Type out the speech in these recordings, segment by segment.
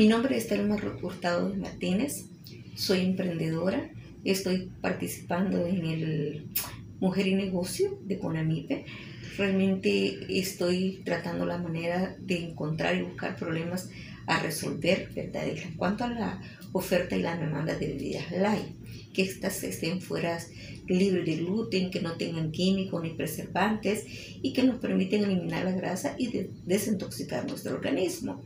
Mi nombre es Telma Hurtado Martínez, soy emprendedora, estoy participando en el Mujer y Negocio de Conamipe. Realmente estoy tratando la manera de encontrar y buscar problemas a resolver, ¿verdad? En cuanto a la oferta y la demanda de bebidas light, que estas estén fuera libres de gluten, que no tengan químicos ni preservantes y que nos permiten eliminar la grasa y desintoxicar nuestro organismo.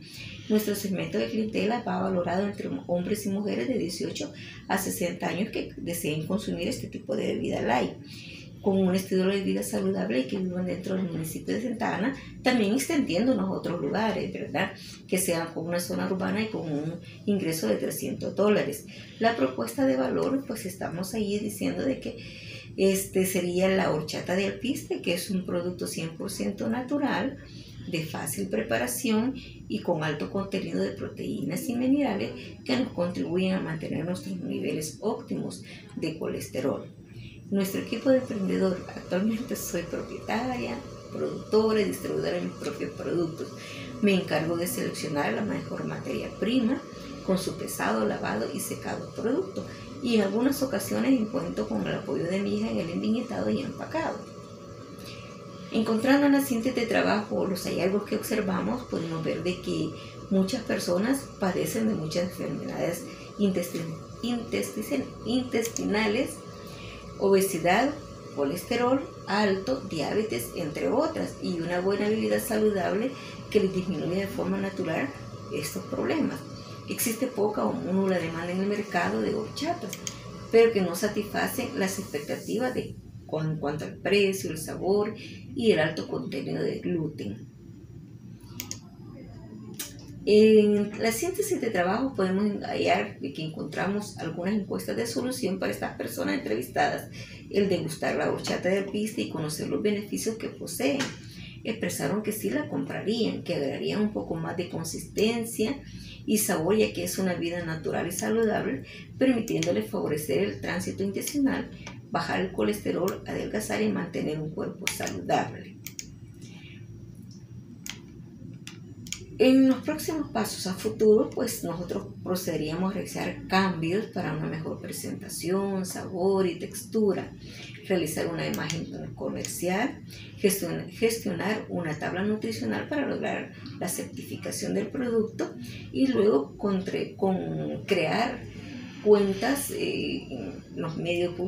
Nuestro segmento de clientela va valorado entre hombres y mujeres de 18 a 60 años que deseen consumir este tipo de bebida light con un estilo de vida saludable y que vivan dentro del municipio de Santa Ana, también extendiéndonos a otros lugares, ¿verdad? Que sean con una zona urbana y con un ingreso de 300 dólares. La propuesta de valor, pues estamos ahí diciendo de que este sería la horchata de alpiste, que es un producto 100% natural, de fácil preparación y con alto contenido de proteínas y minerales que nos contribuyen a mantener nuestros niveles óptimos de colesterol. Nuestro equipo de emprendedor, actualmente soy propietaria, productora y distribuidora de mis propios productos. Me encargo de seleccionar la mejor materia prima con su pesado, lavado y secado producto. Y en algunas ocasiones cuento con el apoyo de mi hija en el enviñetado y empacado. Encontrando en la síntesis de trabajo los hallazgos que observamos, podemos ver de que muchas personas padecen de muchas enfermedades intestinales obesidad, colesterol alto, diabetes, entre otras, y una buena vida saludable que les disminuye de forma natural estos problemas. Existe poca o nula demanda en el mercado de horchatas, pero que no satisfacen las expectativas de, en cuanto al precio, el sabor y el alto contenido de gluten. En la síntesis de trabajo podemos hallar que encontramos algunas encuestas de solución para estas personas entrevistadas. El degustar la horchata de pista y conocer los beneficios que poseen. Expresaron que sí la comprarían, que agregarían un poco más de consistencia y sabor ya que es una vida natural y saludable, permitiéndole favorecer el tránsito intestinal, bajar el colesterol, adelgazar y mantener un cuerpo saludable. En los próximos pasos a futuro, pues nosotros procederíamos a realizar cambios para una mejor presentación, sabor y textura, realizar una imagen comercial, gestionar una tabla nutricional para lograr la certificación del producto y luego con, crear cuentas en los medios publicitarios